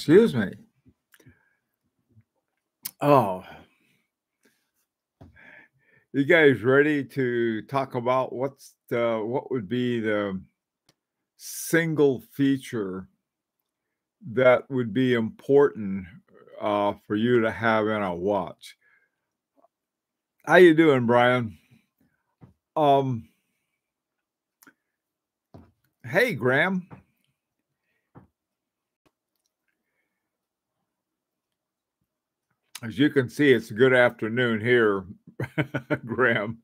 Excuse me. Oh, you guys ready to talk about what's the what would be the single feature that would be important uh, for you to have in a watch? How you doing, Brian? Um, hey, Graham. As you can see, it's a good afternoon here, Graham.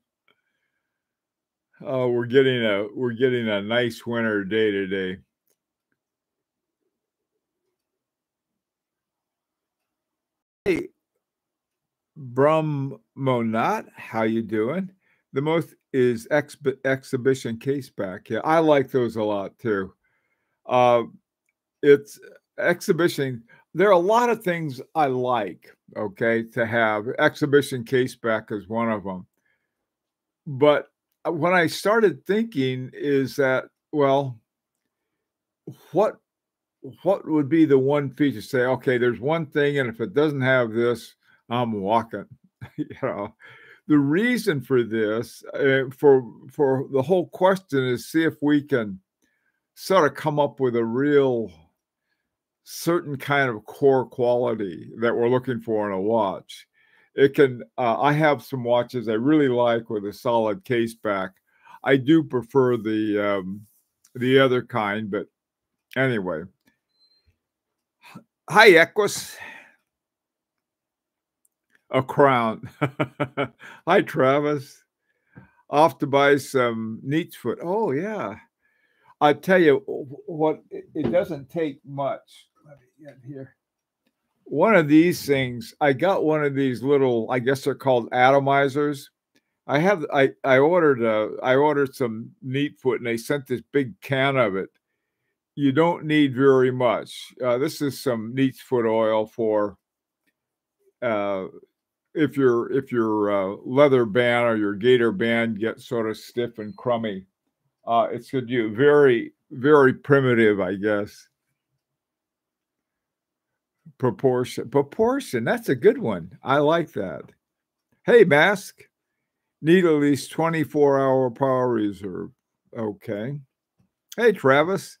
Oh, we're getting a we're getting a nice winter day today. Hey, Brum Monat, how you doing? The most is exhibition case back. Yeah, I like those a lot too. Uh, it's exhibition there are a lot of things I like, okay, to have. Exhibition case back is one of them. But uh, when I started thinking is that, well, what what would be the one feature? Say, okay, there's one thing, and if it doesn't have this, I'm walking. you know, the reason for this, uh, for for the whole question, is see if we can sort of come up with a real certain kind of core quality that we're looking for in a watch. It can, uh, I have some watches I really like with a solid case back. I do prefer the, um, the other kind, but anyway. Hi, Equus. A crown. Hi, Travis. Off to buy some neat foot. Oh, yeah. I tell you what, it doesn't take much let me get here. One of these things, I got one of these little, I guess they're called atomizers. I have I I ordered a I ordered some neat foot and they sent this big can of it. You don't need very much. Uh, this is some neat foot oil for uh, if your if your uh, leather band or your gator band gets sort of stiff and crummy. Uh, it's good you very very primitive, I guess proportion. Proportion. That's a good one. I like that. Hey, mask. Need at least 24 hour power reserve. Okay. Hey, Travis.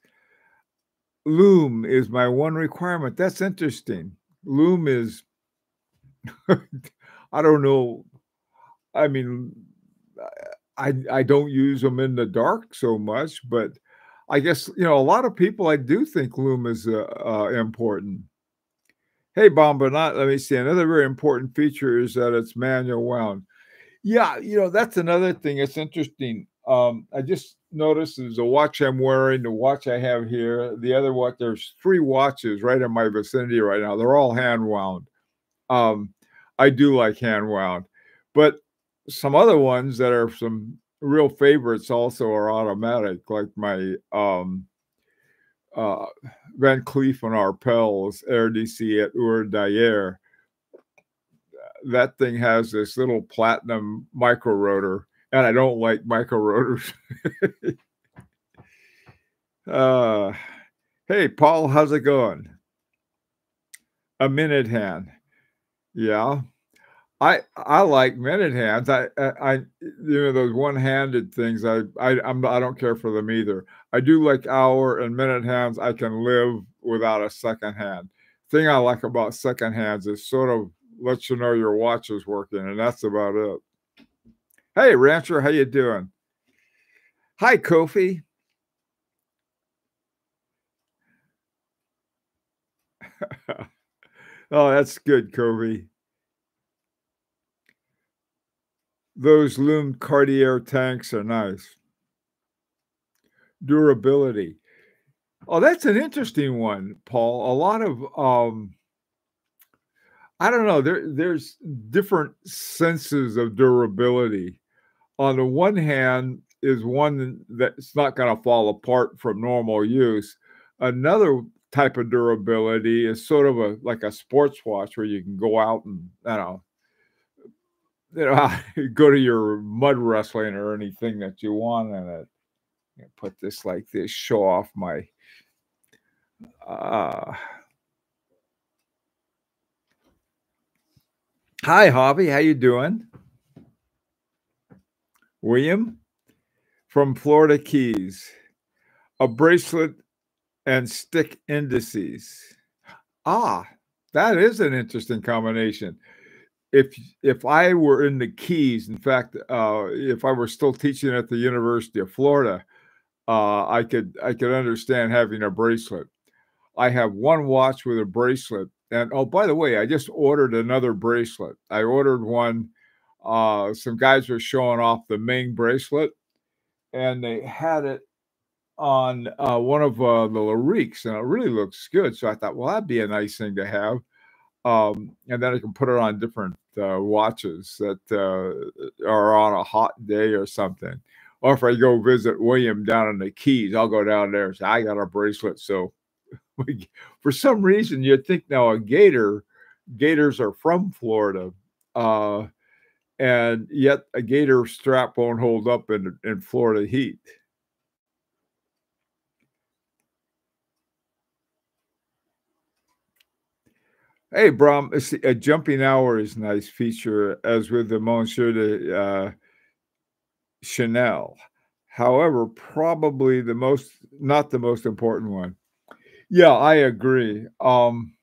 loom is my one requirement. That's interesting. loom is, I don't know. I mean, I I don't use them in the dark so much, but I guess you know a lot of people. I do think loom is uh, uh, important. Hey, Bomba, not let me see. Another very important feature is that it's manual wound. Yeah, you know, that's another thing. It's interesting. Um, I just noticed there's a watch I'm wearing, the watch I have here, the other watch. There's three watches right in my vicinity right now. They're all hand wound. Um, I do like hand wound, but some other ones that are some real favorites also are automatic, like my um, uh, Van Cleef and Arpels Heure d'Ici et Heure d'Ailleurs. That thing has this little platinum micro rotor, and I don't like micro rotors. uh, hey, Paul, how's it going? A minute hand. Yeah. I I like minute hands. I I, you know those one-handed things. I I I'm, I don't care for them either. I do like hour and minute hands. I can live without a second hand. Thing I like about second hands is sort of lets you know your watch is working, and that's about it. Hey, Rancher, how you doing? Hi, Kofi. oh, that's good, Kofi. Those Lume Cartier tanks are nice. Durability. Oh, that's an interesting one, Paul. A lot of um I don't know, there there's different senses of durability. On the one hand is one that's not going to fall apart from normal use. Another type of durability is sort of a like a sports watch where you can go out and don't know you know, go to your mud wrestling or anything that you want in it put this like this, show off my uh... Hi Harvey, how you doing? William from Florida Keys. A bracelet and stick indices. Ah, that is an interesting combination. If if I were in the Keys, in fact, uh, if I were still teaching at the University of Florida, uh, I could I could understand having a bracelet. I have one watch with a bracelet and oh, by the way, I just ordered another bracelet. I ordered one. Uh, some guys were showing off the Ming bracelet, and they had it on uh, one of uh, the Lariques, and it really looks good. So I thought, well, that'd be a nice thing to have. Um, and then I can put it on different uh, watches that uh, are on a hot day or something. Or if I go visit William down in the Keys, I'll go down there and say, I got a bracelet. So for some reason you'd think now a gator gators are from florida uh, and yet a gator strap won't hold up in, in florida heat Hey, Brom, a jumping hour is nice feature, as with the Monsieur de uh, Chanel. However, probably the most, not the most important one. Yeah, I agree. Um,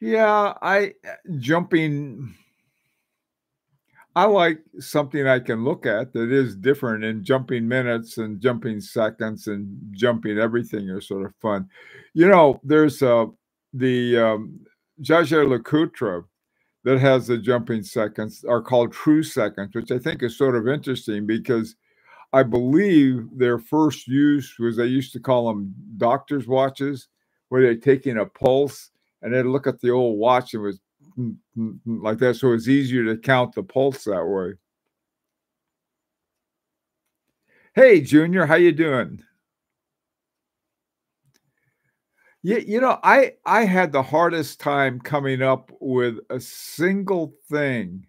yeah, I jumping. I like something I can look at that is different, and jumping minutes and jumping seconds and jumping everything are sort of fun. You know, there's uh, the um, Jaeger LeCoultre that has the jumping seconds are called true seconds, which I think is sort of interesting because I believe their first use was they used to call them doctor's watches, where they're taking a pulse and they'd look at the old watch and it was like that. So it's easier to count the pulse that way. Hey, Junior, how you doing? Yeah, you know, I I had the hardest time coming up with a single thing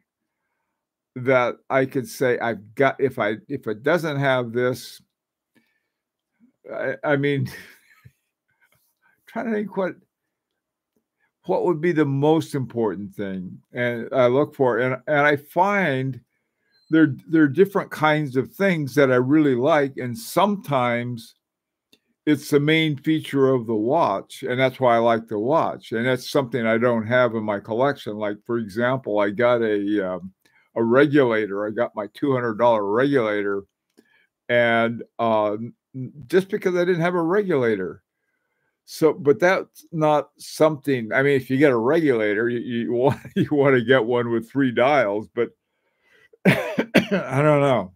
that I could say I've got if I if it doesn't have this, I, I mean, trying to think what what would be the most important thing, and I look for and and I find there there are different kinds of things that I really like, and sometimes it's the main feature of the watch, and that's why I like the watch, and that's something I don't have in my collection. Like for example, I got a um, a regulator. I got my $200 regulator. And uh, just because I didn't have a regulator. So, but that's not something. I mean, if you get a regulator, you, you want you want to get one with three dials, but I don't know.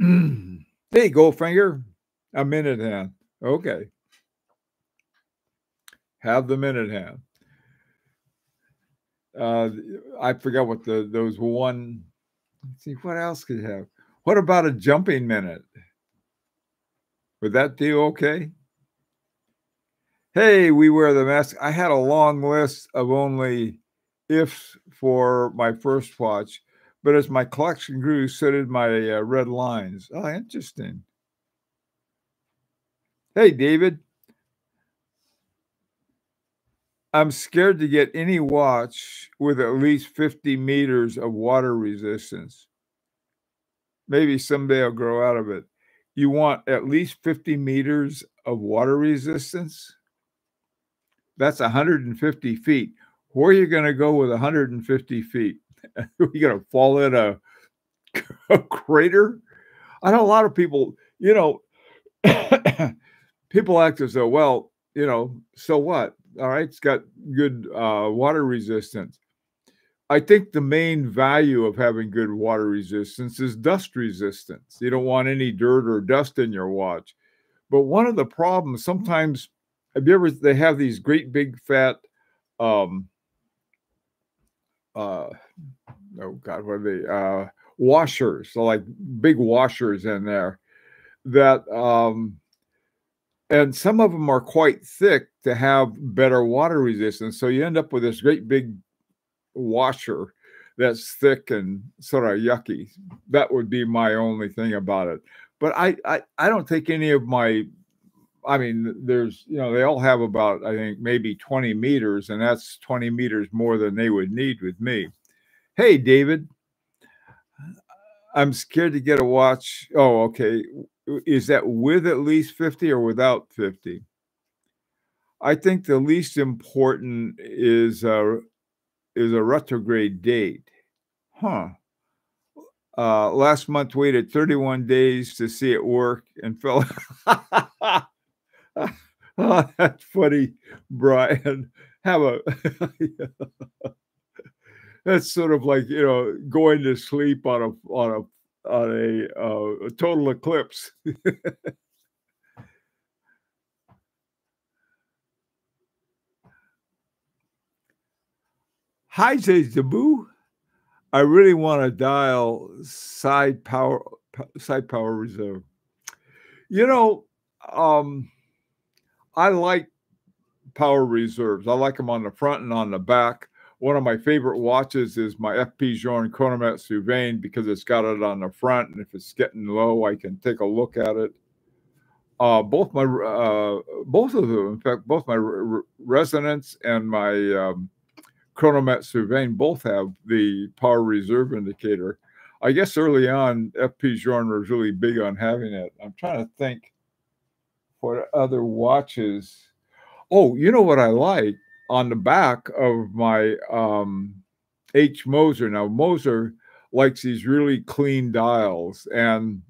hey, Goldfinger, a minute hand. Okay. Have the minute hand uh, I forgot what the those one. Let's see what else could have. What about a jumping minute? Would that do okay? Hey, we wear the mask. I had a long list of only ifs for my first watch, but as my collection grew, so did my uh, red lines. Oh, interesting. Hey, David. I'm scared to get any watch with at least 50 meters of water resistance. Maybe someday I'll grow out of it. You want at least 50 meters of water resistance? That's 150 feet. Where are you going to go with 150 feet? are you going to fall in a, a crater? I know a lot of people, you know, people act as though, well, you know, so what? All right, it's got good uh, water resistance. I think the main value of having good water resistance is dust resistance. You don't want any dirt or dust in your watch. But one of the problems sometimes, have you ever, they have these great big fat, um, uh, oh God, what are they? Uh, washers, so like big washers in there that um, and some of them are quite thick to have better water resistance. So you end up with this great big washer that's thick and sort of yucky. That would be my only thing about it. But I, I, I don't think any of my I mean, there's, you know, they all have about, I think, maybe 20 meters, and that's 20 meters more than they would need with me. Hey, David, I'm scared to get a watch. Oh, okay. Is that with at least 50 or without 50? I think the least important is a, is a retrograde date. Huh. Uh, last month waited 31 days to see it work and fell. oh, that's funny, Brian. Have a that's sort of like you know going to sleep on a on a on a, uh, a total eclipse. Hi, says Dabu. I really want to dial side power side power reserve. You know, um, I like power reserves. I like them on the front and on the back. One of my favorite watches is my FP Journe Chronomètre Souverain because it's got it on the front, and if it's getting low, I can take a look at it. Uh, both my uh, both of them, in fact, both my re resonance and my um, Chronomètre Souverain both have the power reserve indicator. I guess early on, FP Journe was really big on having it. I'm trying to think what other watches. Oh, you know what I like on the back of my um, H Moser. Now Moser likes these really clean dials, and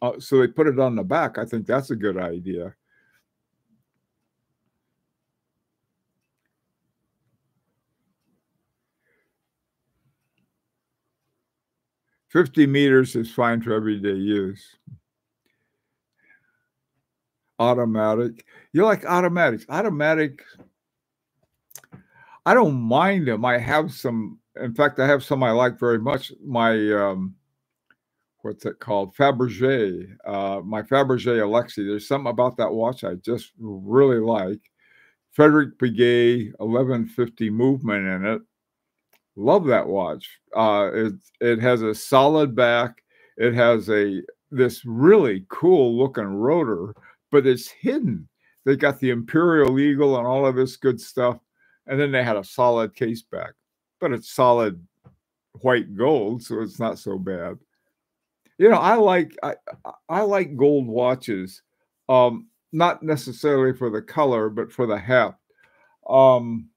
uh, so they put it on the back. I think that's a good idea. 50 meters is fine for everyday use. Automatic. You like automatics. Automatic. I don't mind them. I have some, in fact, I have some I like very much. My, um, what's it called? Fabergé. Uh, my Fabergé Alexi. There's something about that watch I just really like. Frédéric Piguet 1150 movement in it. Love that watch. Uh, it it has a solid back. It has a this really cool looking rotor, but it's hidden. They got the Imperial Eagle and all of this good stuff, and then they had a solid case back, but it's solid white gold, so it's not so bad. You know, I like I I like gold watches, um, not necessarily for the color, but for the heft. Um,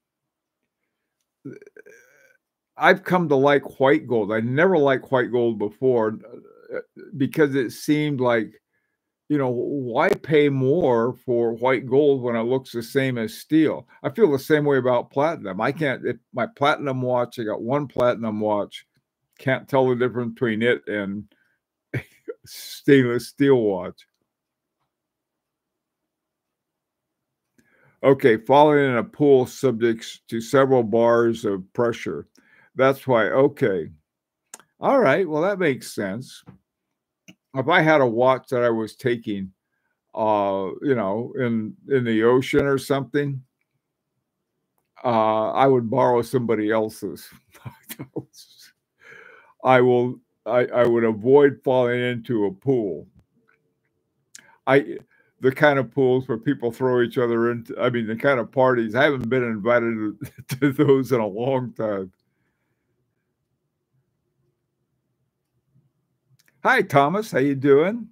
I've come to like white gold. I never liked white gold before uh, because it seemed like, you know, why pay more for white gold when it looks the same as steel? I feel the same way about platinum. I can't, if my platinum watch, I got one platinum watch, can't tell the difference between it and stainless steel watch. Okay, falling in a pool subject to several bars of pressure. That's why, okay. All right. Well, that makes sense. If I had a watch that I was taking, uh, you know, in in the ocean or something, uh, I would borrow somebody else's. I will. I, I would avoid falling into a pool. I the kind of pools where people throw each other into. I mean, the kind of parties. I haven't been invited to, to those in a long time. Hi, Thomas. How you doing?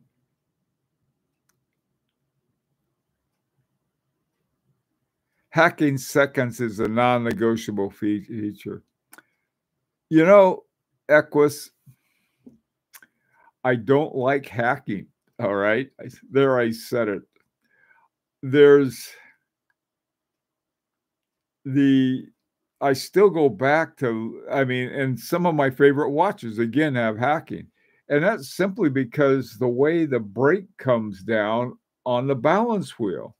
Hacking seconds is a non-negotiable feature. You know, Equus, I don't like hacking. All right. There I said it. There's the I still go back to I mean, and some of my favorite watches again have hacking. And that's simply because the way the brake comes down on the balance wheel.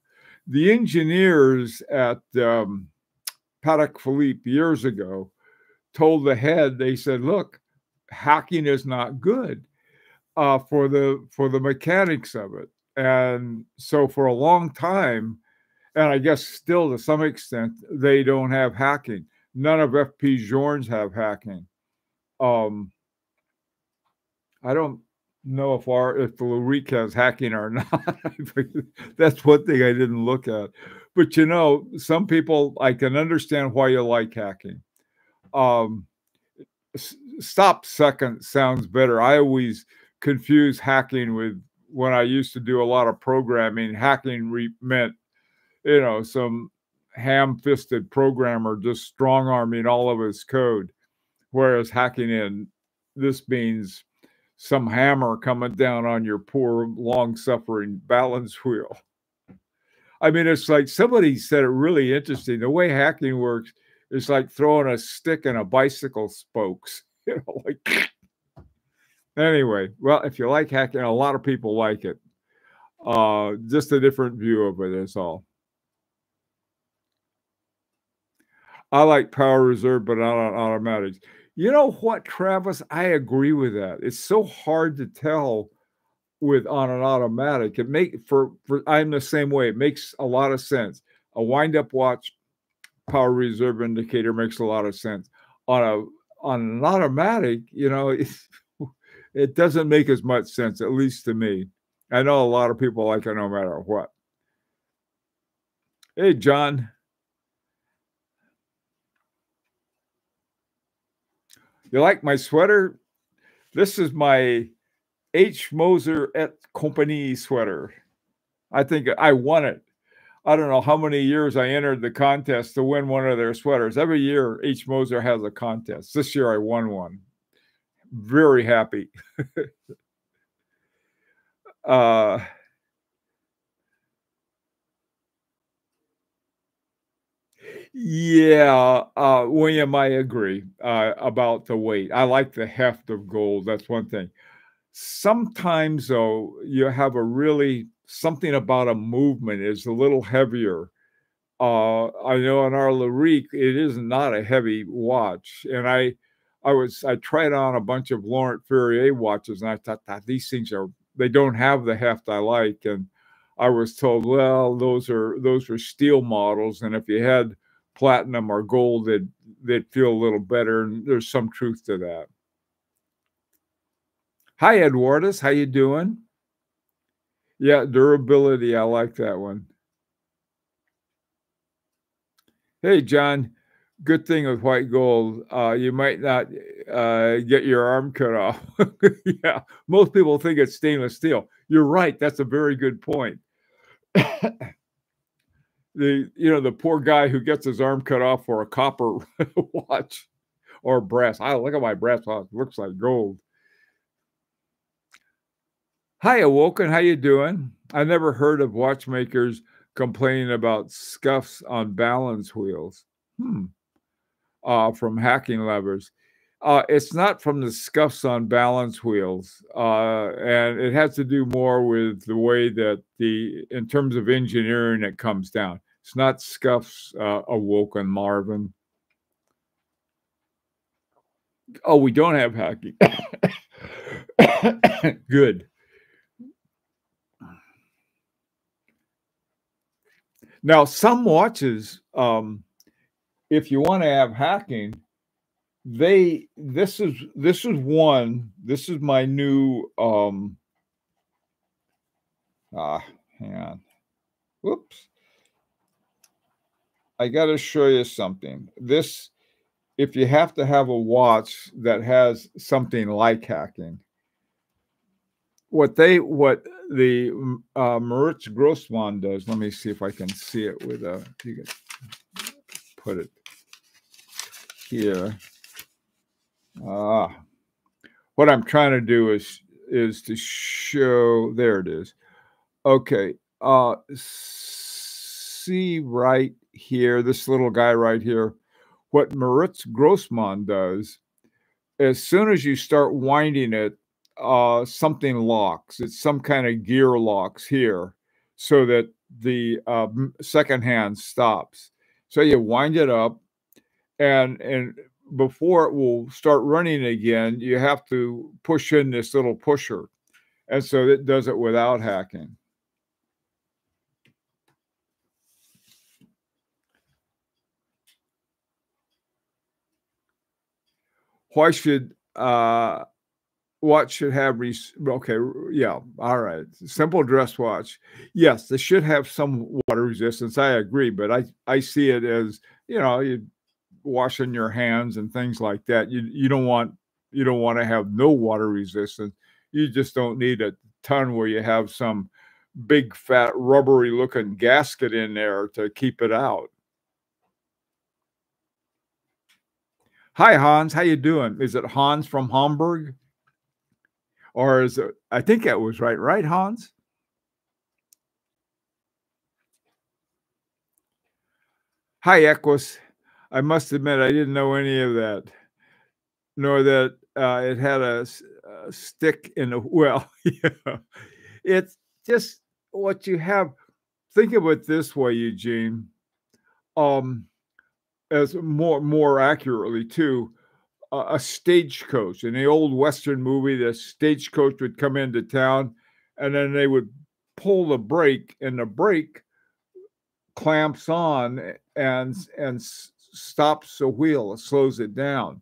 The engineers at um, Patek Philippe years ago told the head, they said, look, hacking is not good uh, for the for the mechanics of it. And so for a long time, and I guess still to some extent, they don't have hacking. None of FP Journes have hacking. Um, I don't know if our if the Lurik has hacking or not. That's one thing I didn't look at. But you know, some people I can understand why you like hacking. Um, stop second sounds better. I always confuse hacking with when I used to do a lot of programming. Hacking meant, you know, some ham-fisted programmer just strong arming all of his code, whereas hacking in this means some hammer coming down on your poor, long suffering balance wheel. I mean, it's like somebody said it really interesting. The way hacking works is like throwing a stick in a bicycle spokes, you know, like. Anyway, well, if you like hacking, a lot of people like it. Uh, just a different view of it, is all. I like power reserve, but not on automatics. You know what, Travis? I agree with that. It's so hard to tell with on an automatic. It make for for I'm the same way. It makes a lot of sense. A wind up watch power reserve indicator makes a lot of sense. On a on an automatic, you know, it, it doesn't make as much sense, at least to me. I know a lot of people like it no matter what. Hey, John. You like my sweater? This is my H. Moser et Compagnie sweater. I think I won it. I don't know how many years I entered the contest to win one of their sweaters. Every year, H. Moser has a contest. This year, I won one. Very happy. uh, Yeah, uh, William, I agree uh, about the weight. I like the heft of gold. That's one thing. Sometimes, though, you have a really something about a movement is a little heavier. Uh, I know on our Lurik, it is not a heavy watch, and I, I was I tried on a bunch of Laurent Ferrier watches, and I thought that these things are they don't have the heft I like, and I was told, well, those are those are steel models, and if you had platinum or gold that that feel a little better and there's some truth to that. Hi eduardus. How you doing? Yeah durability. I like that one. Hey john. Good thing with white gold. Uh, you might not uh, get your arm cut off. Yeah most people think it's stainless steel. You're right. That's a very good point the you know the poor guy who gets his arm cut off for a copper watch or brass. I look at my brass watch; looks like gold. Hi, Awoken. How you doing? I never heard of watchmakers complaining about scuffs on balance wheels. Hmm. Uh, from hacking levers. Uh, it's not from the scuffs on balance wheels, uh, and it has to do more with the way that the, in terms of engineering, it comes down. It's not scuffs uh, awoken Marvin. Oh, we don't have hacking. Good. Now, some watches, um, if you want to have hacking, they this is this is one. This is my new um ah hang on. Whoops. I got to show you something. This, if you have to have a watch that has something like hacking, what they, what the uh, Moritz Grossmann does, let me see if I can see it with a, you can put it here. Ah, what I'm trying to do is, is to show, there it is. Okay. Uh, see right here, this little guy right here, what Moritz Grossmann does, as soon as you start winding it, uh, something locks. It's some kind of gear locks here so that the uh, second hand stops. So you wind it up, and and before it will start running again, you have to push in this little pusher, and so it does it without hacking. Why should uh, watch should have okay yeah all right simple dress watch. Yes they should have some water resistance i agree but i i see it as you know you washing your hands and things like that you you don't want you don't want to have no water resistance you just don't need a ton where you have some big fat rubbery looking gasket in there to keep it out hi hans how you doing is it hans from hamburg or is it, I think that was right, right, Hans? Hi, Equus. I must admit, I didn't know any of that, nor that uh, it had a, a, stick in the well. yeah. It's just what you have. Think of it this way, Eugene. Um, as more more accurately too, a, stagecoach. In the old Western movie, the stagecoach would come into town and then they would pull the brake, and the brake clamps on and and stops the wheel, it slows it down.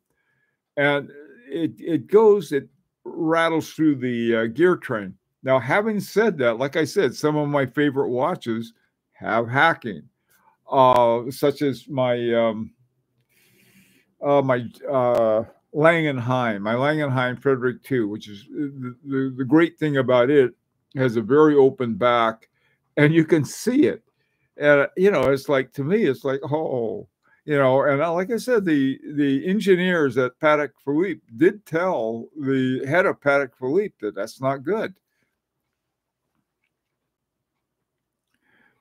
And it, it goes, it rattles through the uh, gear train. Now, having said that, like I said, some of my favorite watches have hacking, uh, such as my um, uh, my uh, Langenheim, my Langenheim Frederick II, which is the, the, the great thing about it has a very open back and you can see it. And, you know, it's like, to me, it's like, oh, you know, and like I said, the the engineers at Patek Philippe did tell the head of Patek Philippe that that's not good.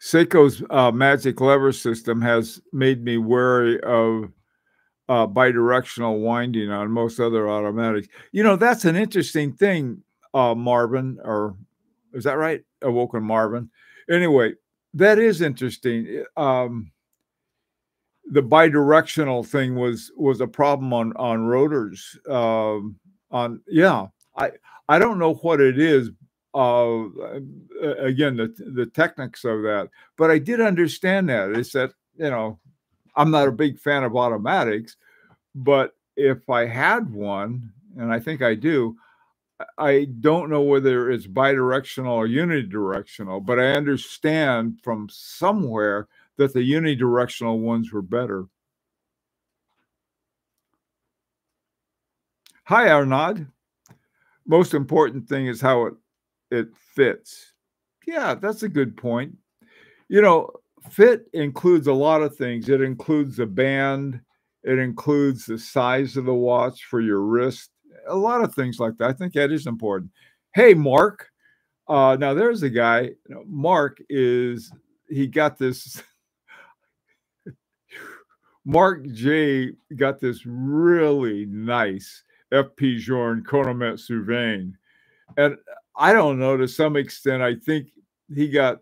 Seiko's uh, magic lever system has made me wary of uh, bidirectional winding on most other automatics. You know, that's an interesting thing, uh, Marvin, or is that right? Awoken Marvin. Anyway, that is interesting. Um, the bidirectional thing was was a problem on on rotors. Um, on yeah, I I don't know what it is. Uh, again, the the techniques of that, but I did understand that. That you know I'm not a big fan of automatics, but if I had one, and I think I do, I don't know whether it's bidirectional or unidirectional, but I understand from somewhere that the unidirectional ones were better. Hi, Arnaud. Most important thing is how it it fits. Yeah, that's a good point. You know, fit includes a lot of things. It includes the band, it includes the size of the watch for your wrist, a lot of things like that. I think that is important. Hey, Mark. Uh, now there's a guy. You know, Mark is he got this. Mark J got this really nice FP Journe Chronomet vein, and I don't know to some extent. I think he got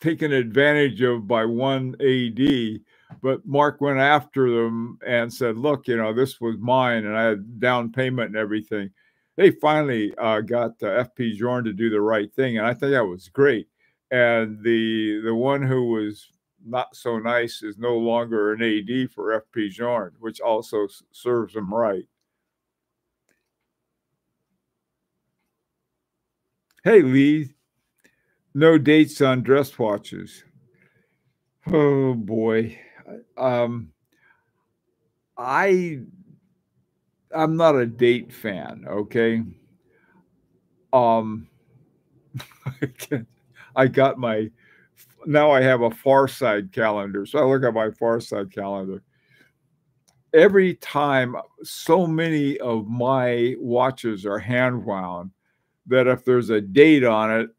taken advantage of by one AD, but Mark went after them and said, "Look, you know, this was mine, and I had down payment and everything." They finally uh, got uh, FP Journe to do the right thing, and I think that was great. And the the one who was not so nice is no longer an AD for FP Journe, which also serves him right. Hey, Lee, no dates on dress watches. Oh boy. Um, I I'm not a date fan, okay? Um I got my now I have a far side calendar. So I look at my far side calendar. Every time so many of my watches are hand wound that if there's a date on it,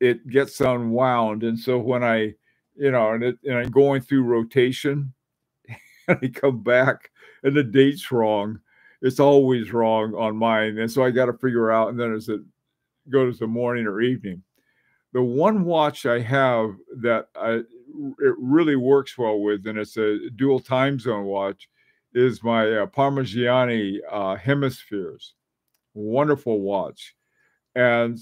it gets unwound. And so when I, you know, and, it, and I'm going through rotation and I come back and the date's wrong, it's always wrong on mine. And so I got to figure out, and then is it goes to morning or evening. The one watch I have that I, it really works well with, and it's a dual time zone watch, is my uh, Parmigiani uh, Hemispheres. Wonderful watch. And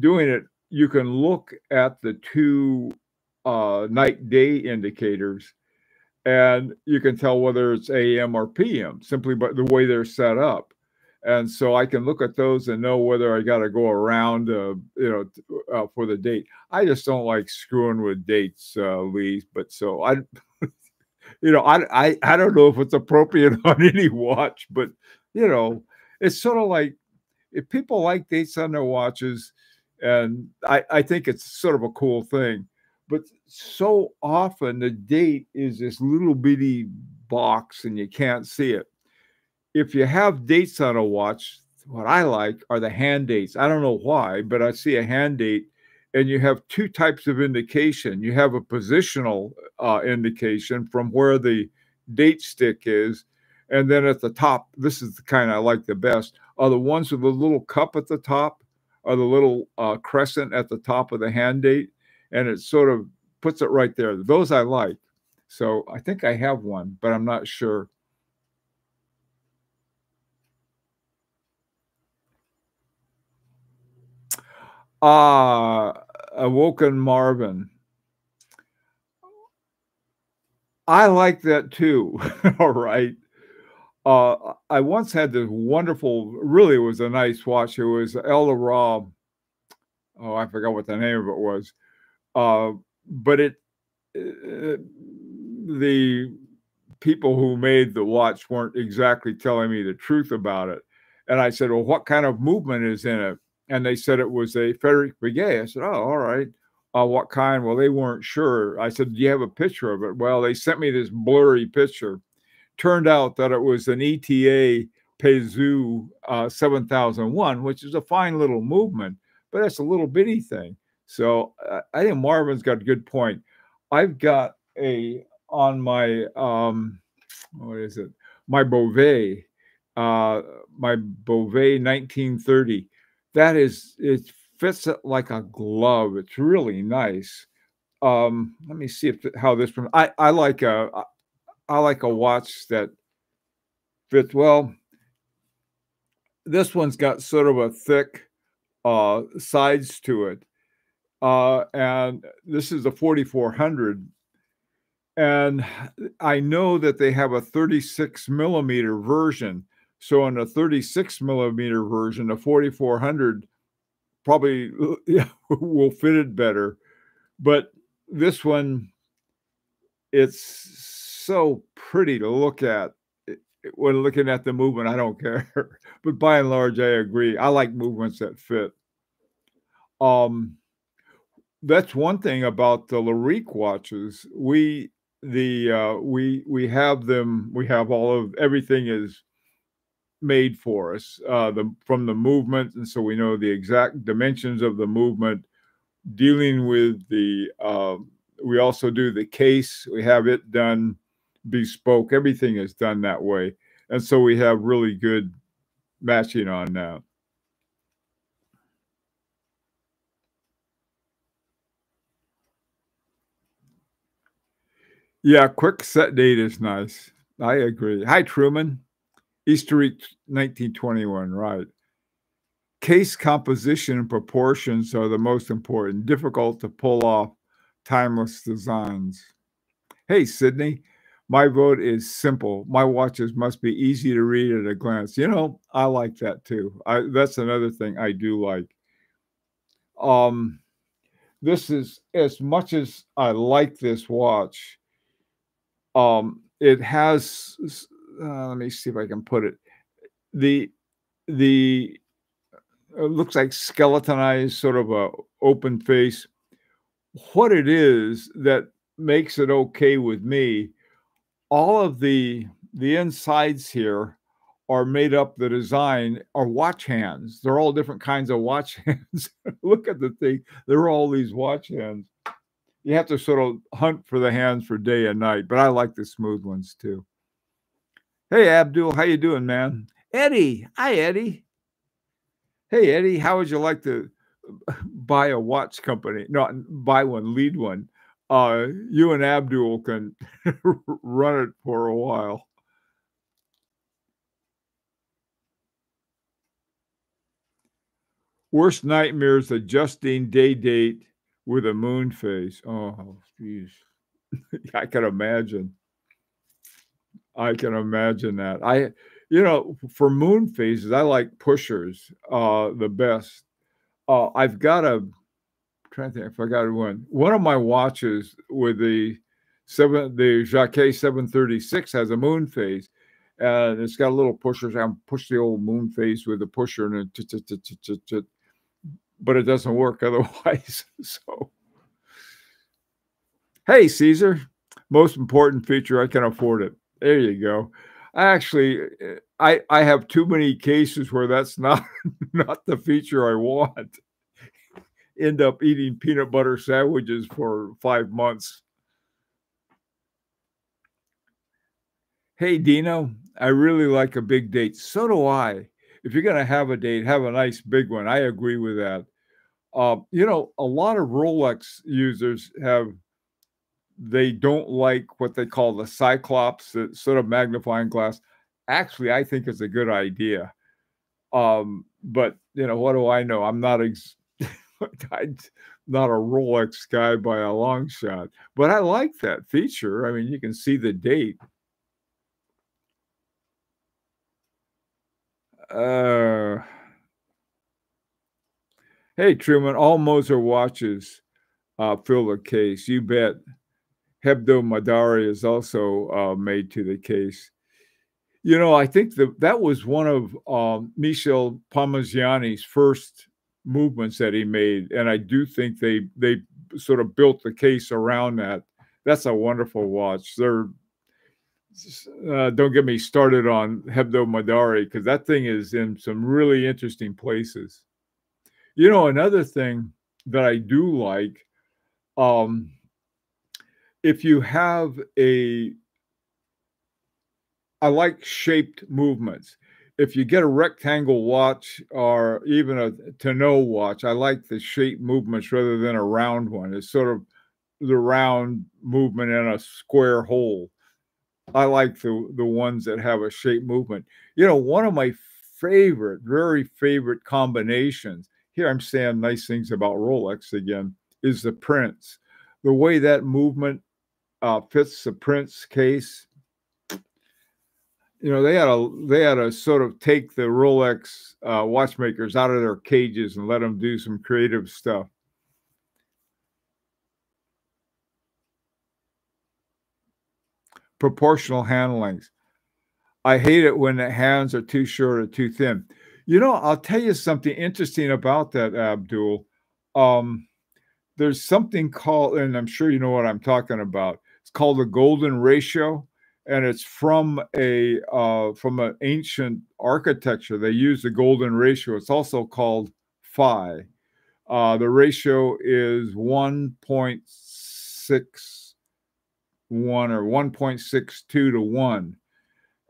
doing it you can look at the two uh, night day indicators and you can tell whether it's AM or PM simply by the way they're set up. and so I can look at those and know whether I got to go around, uh, you know, uh, for the date. I just don't like screwing with dates, uh, Lee. But so I, you know, I, I I don't know if it's appropriate on any watch, but you know, it's sort of like if people like dates on their watches, and I I think it's sort of a cool thing. But so often the date is this little bitty box and you can't see it if you have dates on a watch, what I like are the hand dates. I don't know why, but I see a hand date and you have two types of indication. You have a positional uh, indication from where the date stick is. And then at the top, this is the kind I like the best, are the ones with the little cup at the top, or the little uh, crescent at the top of the hand date. And it sort of puts it right there. Those I like. So I think I have one, but I'm not sure. Ah, Awoken Marvin. I like that too. All right. Uh, I once had this wonderful, really was a nice watch. It was El Rob. Oh, I forgot what the name of it was. Uh, but it, it, uh, the people who made the watch weren't exactly telling me the truth about it. And I said, Well, what kind of movement is in it? and they said it was a Frederic Breguet. I said, "Oh, all right. Uh, what kind?" Well, they weren't sure. I said, "Do you have a picture of it?" Well, they sent me this blurry picture. Turned out that it was an ETA Peseux uh, 7001, which is a fine little movement, but that's a little bitty thing. So uh, I think Marvin's got a good point. I've got a on my um, what is it? My Bovet, uh, my Bovet 1930 that is it fits it like a glove. It's really nice. Um, let me see if how this one. I I like a I like a watch that fits well. This one's got sort of a thick uh, sides to it, uh, and this is a 4400. And I know that they have a 36 millimeter version so in a 36 millimeter version, a 4400 probably yeah, will fit it better. But this one, it's so pretty to look at. When looking at the movement, I don't care. but by and large, I agree. I like movements that fit. Um, that's one thing about the Lalique watches. We the uh, we we have them. We have all of everything is made for us uh, the, from the movement, and so we know the exact dimensions of the movement. Dealing with the, uh, we also do the case. We have it done bespoke. Everything is done that way, and so we have really good matching on that. Yeah, quick set date is nice. I agree. Hi, Truman. Easter week 1921, right. Case composition and proportions are the most important, difficult to pull off timeless designs. Hey, Sydney, my vote is simple. My watches must be easy to read at a glance. You know, I like that too. I, that's another thing I do like. Um, this is as much as I like this watch. Um, it has uh, let me see if I can put it. The the it looks like skeletonized, sort of a open face. What it is that makes it okay with me, all of the the insides here are made up the design are watch hands. They're all different kinds of watch hands. Look at the thing. There are all these watch hands. You have to sort of hunt for the hands for day and night, but I like the smooth ones too. Hey, Abdul, how you doing, man? Eddie, hi, Eddie. Hey, Eddie, how would you like to buy a watch company? Not buy one, lead one. Uh, you and Abdul can run it for a while. Worst nightmares adjusting day date with a moon phase. Oh, geez. I can imagine. I can imagine that. I You know, for moon phases, I like pushers uh, the best. Uh, I've got a trying to think if I got one. One of my watches with the seven the Jaquet 736 has a moon phase, and it's got a little pusher. I push the old moon phase with the pusher, and it, but it doesn't work otherwise. So, hey, Caesar, most important feature I can afford it. There you go. I actually, eh, I I have too many cases where that's not not the feature I want. End up eating peanut butter sandwiches for five months. Hey Dino, I really like a big date. So do I. If you're going to have a date, have a nice big one. I agree with that. Uh, you know, a lot of Rolex users have they don't like what they call the Cyclops, the sort of magnifying glass. Actually, I think it's a good idea. Um, but you know, what do I know? I'm not ex- I'm not a Rolex guy by a long shot, but I like that feature. I mean, you can see the date. Uh, hey, Truman, all Moser watches uh, fill the case. You bet. Hebdomadaire is also uh, made to the case. You know, I think that that was one of um, Michel Parmigiani's first movements that he made, and I do think they they sort of built the case around that. That's a wonderful watch. They're uh, don't get me started on Hebdomadaire because that thing is in some really interesting places. You know, another thing that I do like, um, if you have a I like shaped movements. If you get a rectangle watch or even a tonneau watch, I like the shape movements rather than a round one. It's sort of the round movement in a square hole. I like the the ones that have a shape movement. You know, one of my favorite, very favorite combinations. Here I'm saying nice things about Rolex again. Is the Prince. The way that movement uh, fits the Prince case. You know, they had to they had to sort of take the Rolex uh, watchmakers out of their cages and let them do some creative stuff. Proportional handlings. I hate it when the hands are too short or too thin. You know, I'll tell you something interesting about that, Abdul. Um, there's something called, and I'm sure you know what I'm talking about It's called the golden ratio and it's from a uh, from an ancient architecture they use the golden ratio it's also called phi uh, the ratio is 1.61 or 1.62 to 1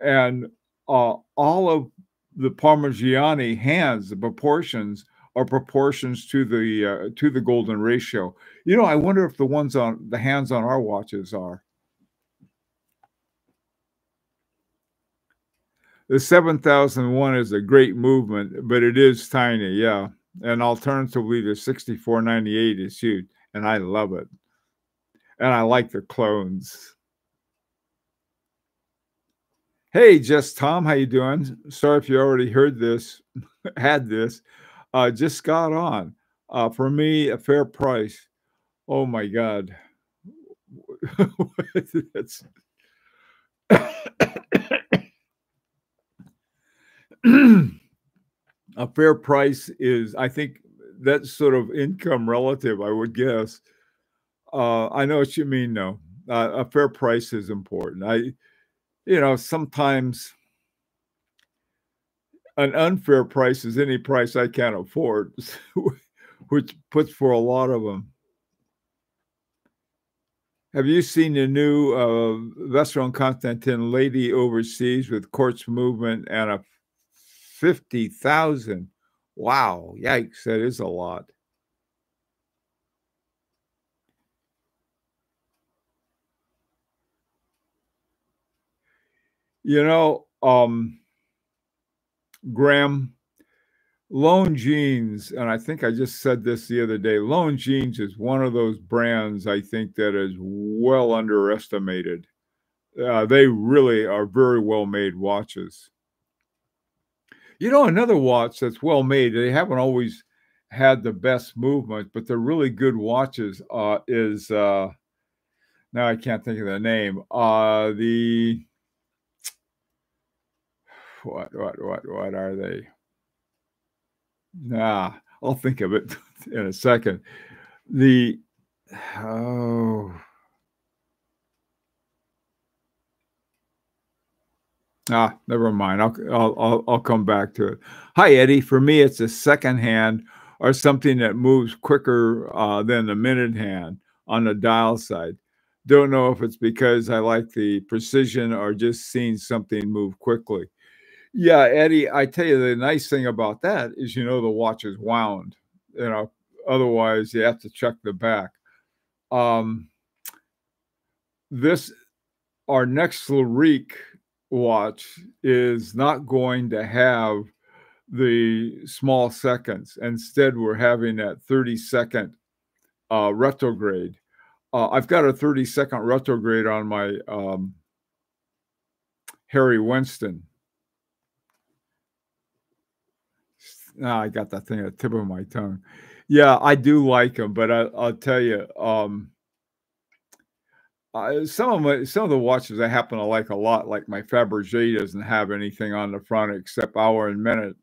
and uh, all of the parmigiani hands the proportions are proportions to the uh, to the golden ratio. You know, I wonder if the ones on the hands on our watches are. The 7001 is a great movement, but it is tiny, yeah. And alternatively, the 6498 is huge, and I love it. And I like the clones. Hey, just Tom, how you doing? Sorry if you already heard this, had this uh, just got on. Uh, for me, a fair price. Oh my God. That's a fair price is, I think that's sort of income relative, I would guess. Uh, I know what you mean, though. Uh, a fair price is important. I, you know, sometimes an unfair price is any price I can't afford, which puts for a lot of them. Have you seen the new uh, Constantin lady overseas with quartz movement and a 50,000? Wow, yikes, that is a lot. You know, um, Graham, Longines, and I think I just said this the other day. Longines is one of those brands I think that is well underestimated. Uh, they really are very well made watches. You know, another watch that's well made. They haven't always had the best movement, but they're really good watches. Uh, is uh, now I can't think of the name. Uh, the what what what what are they? Nah, I'll think of it in a second. The oh Ah, never mind. I'll, I'll I'll come back to it. Hi, Eddie. For me, it's a second hand or something that moves quicker uh, than the minute hand on the dial side. Don't know if it's because I like the precision or just seeing something move quickly. Yeah, Eddie, I tell you, the nice thing about that is you know the watch is wound. You know, otherwise you have to check the back. Um, this our next Larique watch is not going to have the small seconds. Instead, we're having that 30 second uh, retrograde. Uh, I've got a 30 second retrograde on my um, Harry Winston. Ah, I got that thing at the tip of my tongue. Yeah, I do like him, but I, will tell you, um, uh, some of my some of the watches I happen to like a lot, like my Fabergé doesn't have anything on the front except hour and minute,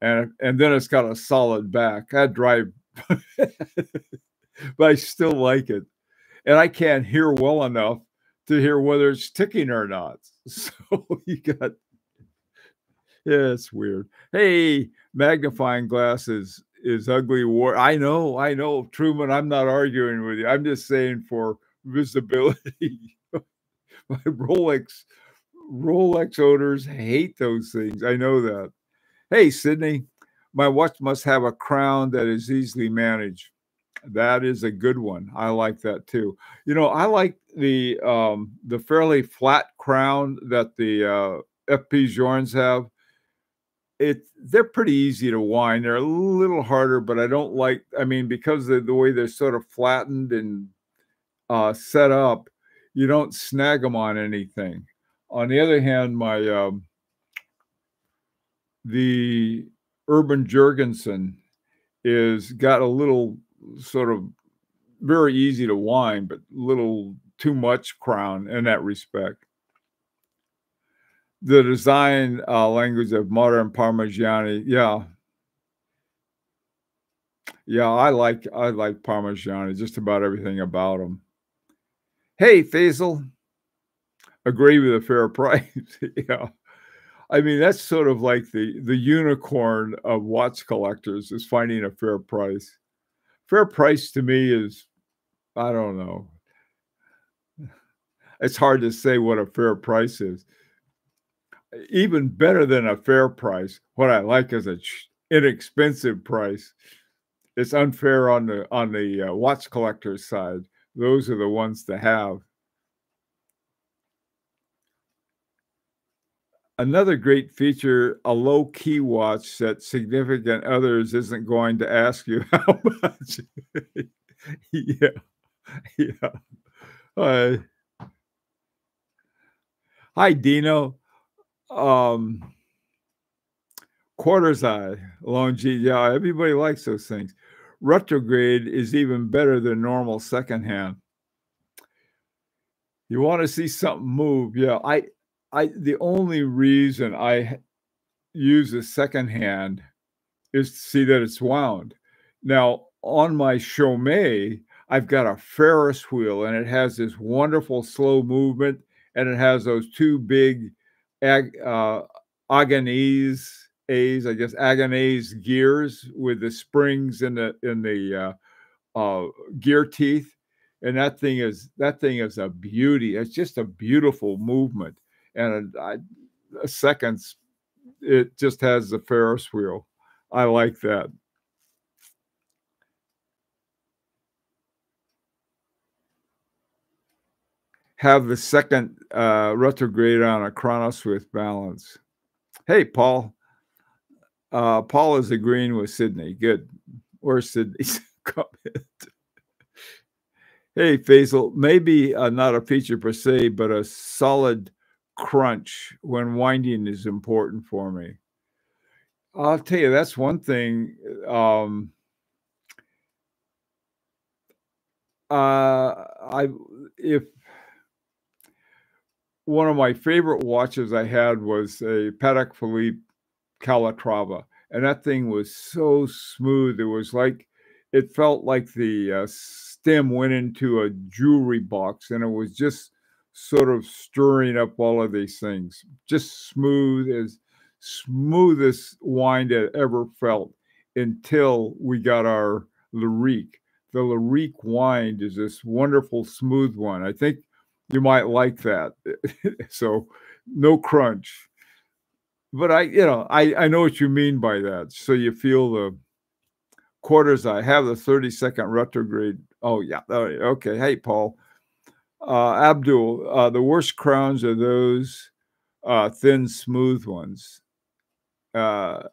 and and then it's got a solid back. I drive, but I still like it, and I can't hear well enough to hear whether it's ticking or not. So you got, yeah, it's weird. Hey, magnifying glasses is ugly. War. I know, I know, Truman. I'm not arguing with you. I'm just saying for visibility. My Rolex Rolex owners hate those things. I know that. Hey, Sydney, my watch must have a crown that is easily managed. That is a good one. I like that too. You know, I like the um, the fairly flat crown that the uh, FP Journes have. It they're pretty easy to wind. They're a little harder, but I don't like. I mean, because of the way they're sort of flattened and uh, set up, you don't snag them on anything. On the other hand, my um, the Urban Jürgensen is got a little sort of very easy to wind, but a little too much crown in that respect. The design uh, language of modern Parmigiani, yeah, yeah, I like I like Parmigiani, just about everything about them. Hey, Faisal, agree with a fair price. yeah. I mean, that's sort of like the the unicorn of watch collectors is finding a fair price. Fair price to me is, I don't know. It's hard to say what a fair price is. Even better than a fair price, what I like is a inexpensive price. It's unfair on the on the uh, watch collector's side those are the ones to have. Another great feature, a low key watch that significant others isn't going to ask you how much. yeah. Yeah. Uh, hi, Dino. Um, quarters eye, long G. Yeah, everybody likes those things retrograde is even better than normal secondhand. You want to see something move? Yeah, I, I. The only reason I use a secondhand is to see that it's wound. Now on my Chaumet, I've got a Ferris wheel, and it has this wonderful slow movement, and it has those two big ag, uh, Aganese A's, I guess Aganese gears with the springs in the in the uh, uh, gear teeth, and that thing is that thing is a beauty. It's just a beautiful movement, and I, seconds it just has the Ferris wheel. I like that. Have the second uh, retrograde on a Chronoswiss balance. Hey, Paul. Uh, Paul is agreeing with Sydney. Good. Where's Sydney's comment? hey, Faisal, maybe uh, not a feature per se, but a solid crunch when winding is important for me. I'll tell you, that's one thing. Um, uh, I if one of my favorite watches I had was a Patek Philippe Calatrava, and that thing was so smooth. It was like it felt like the uh, stem went into a jewelry box, and it was just sort of stirring up all of these things, just smooth as smoothest wine that ever felt until we got our Larique. The Larique wine is this wonderful smooth one. I think you might like that. so no crunch. But I, you know, I, I know what you mean by that. So you feel the quarters. I have the 30 second retrograde. Oh yeah. Okay. Hey, Paul. Uh, Abdul, uh, the worst crowns are those uh, thin, smooth ones uh,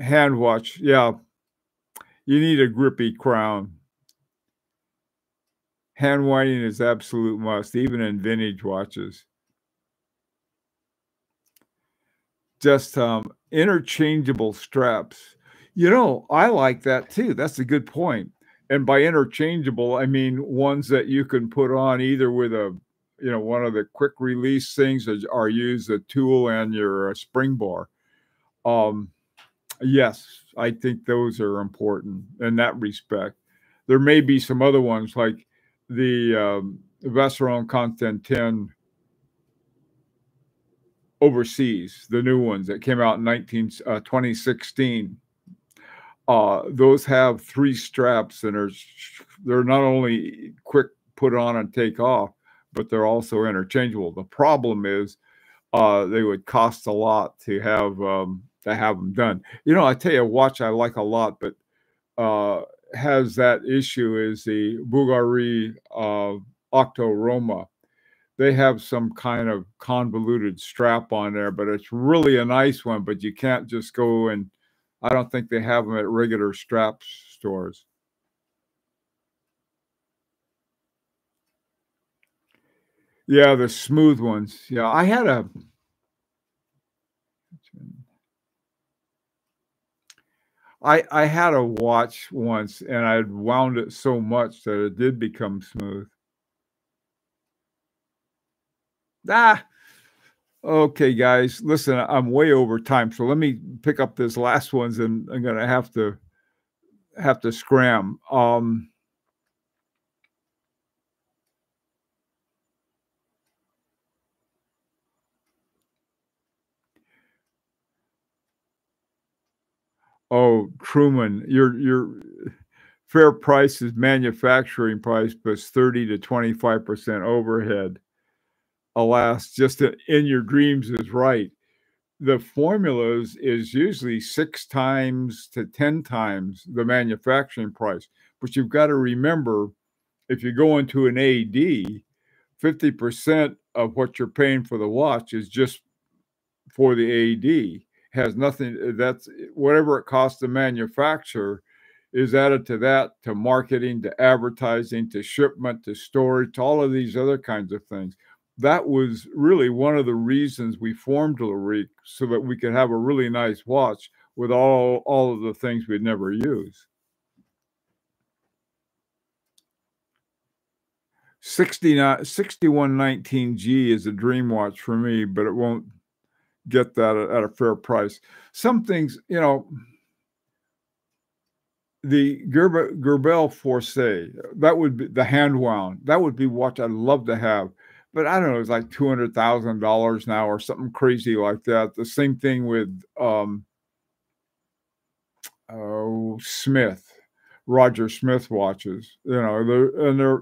hand watch. Yeah, you need a grippy crown. Hand winding is absolute must, even in vintage watches. Just um, interchangeable straps. You know, I like that too. That's a good point. And by interchangeable, I mean ones that you can put on either with a, you know, one of the quick release things that are used a tool and your uh, spring bar um, yes, I think those are important in that respect. There may be some other ones like the um, Vacheron Constantin overseas, the new ones that came out in 19, uh, 2016. Uh, those have three straps and are they're not only quick put on and take off, but they're also interchangeable. The problem is uh, they would cost a lot to have um, to have them done. You know, I tell you a watch I like a lot, but uh, has that issue is the Bulgari uh, Octo Roma. They have some kind of convoluted strap on there, but it's really a nice one. But you can't just go and I don't think they have them at regular strap stores. Yeah, the smooth ones. Yeah, I had a I I had a watch once and I wound it so much that it did become smooth. Ah, okay, guys. Listen, I'm way over time, so let me pick up this last ones, and I'm gonna have to have to scram. Um, Oh, Truman, your your fair price is manufacturing price but plus 30 to 25% overhead. Alas, just in your dreams is right. The formulas is usually six times to 10 times the manufacturing price. But you've got to remember if you go into an AD, 50% of what you're paying for the watch is just for the AD has nothing uh, that's whatever it costs to manufacture is added to that to marketing to advertising to shipment to storage to all of these other kinds of things that was really one of the reasons we formed Larique so that we could have a really nice watch with all all of the things we'd never use 69 6119G is a dream watch for me but it won't get that at a fair price. Some things, you know, the Gerber, Greubel Forsey, that would be the hand wound. That would be what I'd love to have. But I don't know, it's like $200,000 now or something crazy like that. The same thing with um, oh, Smith, Roger Smith watches, you know, they're, and they're,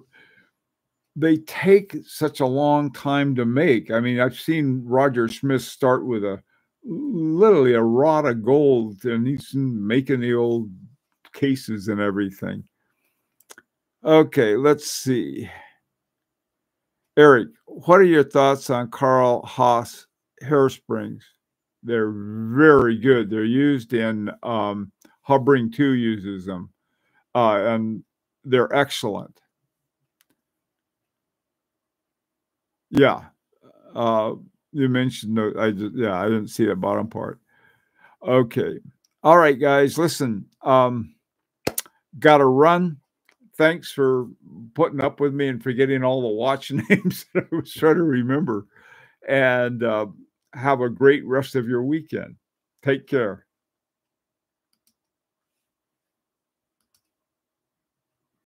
they take such a long time to make. I mean, I've seen Roger Smith start with a literally a rod of gold and he's making the old cases and everything. Okay, let's see. Eric, what are your thoughts on Carl Haas hairsprings? They're very good. They're used in um, Habring 2 uses them, uh, and they're excellent. Yeah. Uh, you mentioned, I just, yeah, I didn't see the bottom part. Okay. All right, guys, listen. Um, got to run. Thanks for putting up with me and forgetting all the watch names that I was trying to remember. And uh, have a great rest of your weekend. Take care.